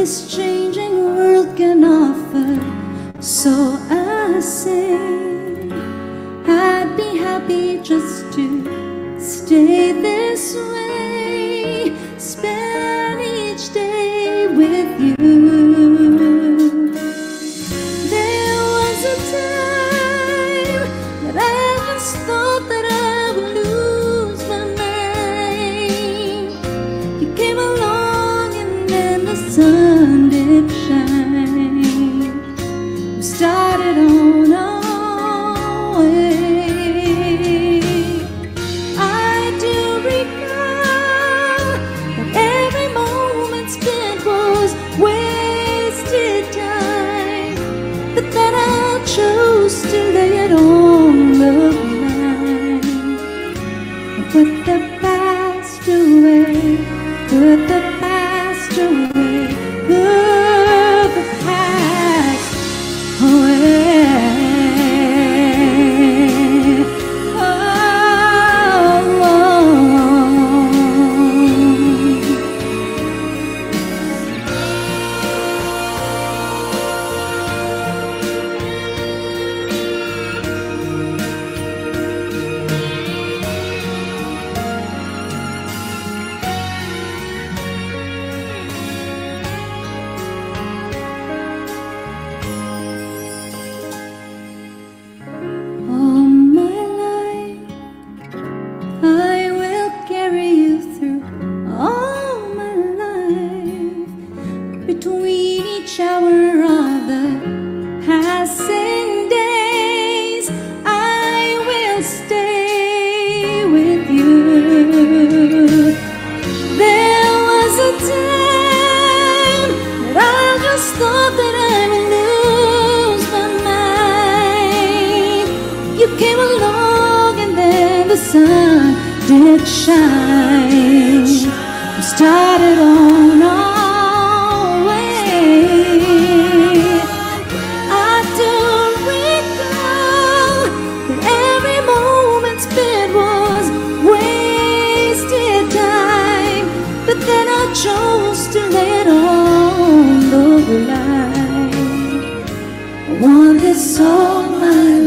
this changing world can offer. So I say, I'd be happy just to stay this way, spend each day with you. There was a time that I just thought that I sun did shine. We started on our way. I do recall that every moment spent was wasted time. But then I chose to lay it on the line. Put the past away, put the past You came along and then the sun did shine. We started on our way. I do recall that every moment spent was wasted time. But then I chose to it on the line. I want this all my